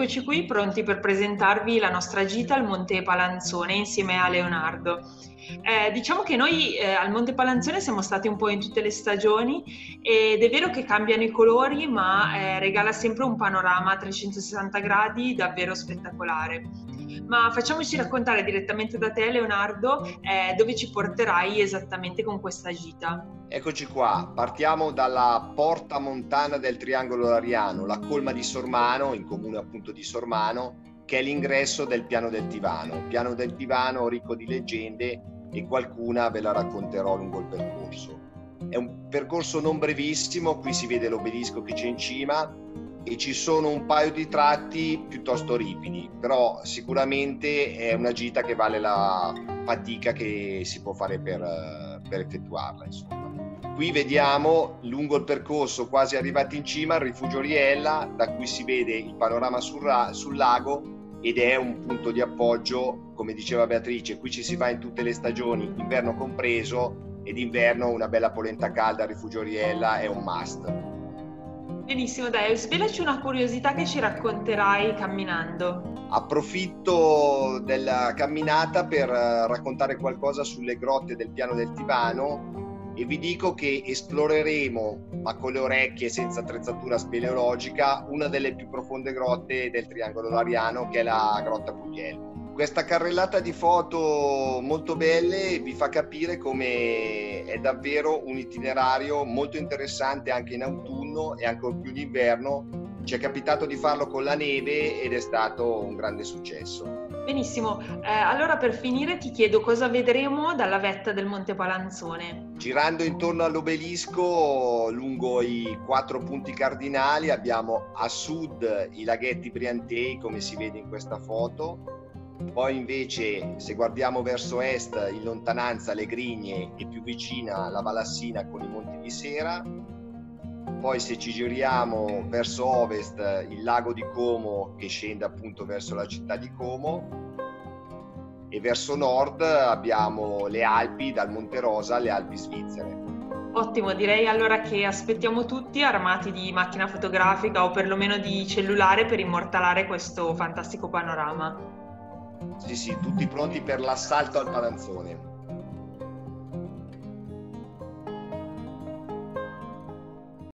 Eccoci qui pronti per presentarvi la nostra gita al Monte Palanzone insieme a Leonardo. Eh, diciamo che noi eh, al Monte Palanzone siamo stati un po' in tutte le stagioni ed è vero che cambiano i colori, ma eh, regala sempre un panorama a 360 gradi davvero spettacolare. Ma facciamoci raccontare direttamente da te, Leonardo, eh, dove ci porterai esattamente con questa gita. Eccoci qua, partiamo dalla porta montana del Triangolo Lariano, la colma di Sormano, in comune appunto di Sormano, che è l'ingresso del piano del Tivano. Piano del Tivano ricco di leggende e qualcuna ve la racconterò lungo il percorso. È un percorso non brevissimo, qui si vede l'obelisco che c'è in cima e ci sono un paio di tratti piuttosto ripidi, però sicuramente è una gita che vale la fatica che si può fare per, per effettuarla. Insomma. Qui vediamo lungo il percorso, quasi arrivati in cima, il rifugio Riella, da cui si vede il panorama sul, sul lago ed è un punto di appoggio, come diceva Beatrice, qui ci si va in tutte le stagioni, inverno compreso, ed inverno una bella polenta calda a Rifugio Riella è un must. Benissimo, dai, svelaci una curiosità che ci racconterai camminando. Approfitto della camminata per raccontare qualcosa sulle grotte del piano del Tivano e vi dico che esploreremo, ma con le orecchie senza attrezzatura speleologica, una delle più profonde grotte del Triangolo Lariano, che è la Grotta Guglielmo. Questa carrellata di foto molto belle vi fa capire come è davvero un itinerario molto interessante anche in autunno e ancora più in inverno. Ci è capitato di farlo con la neve ed è stato un grande successo. Benissimo, eh, allora per finire ti chiedo cosa vedremo dalla vetta del Monte Palanzone. Girando intorno all'obelisco, lungo i quattro punti cardinali, abbiamo a sud i laghetti Briantei, come si vede in questa foto, poi invece se guardiamo verso est, in lontananza le Grigne e più vicina la Valassina con i Monti di Sera, poi se ci giriamo verso ovest il lago di Como che scende appunto verso la città di Como e verso nord abbiamo le Alpi dal Monte Rosa alle Alpi svizzere. Ottimo, direi allora che aspettiamo tutti armati di macchina fotografica o perlomeno di cellulare per immortalare questo fantastico panorama. Sì, sì, tutti pronti per l'assalto al palanzone.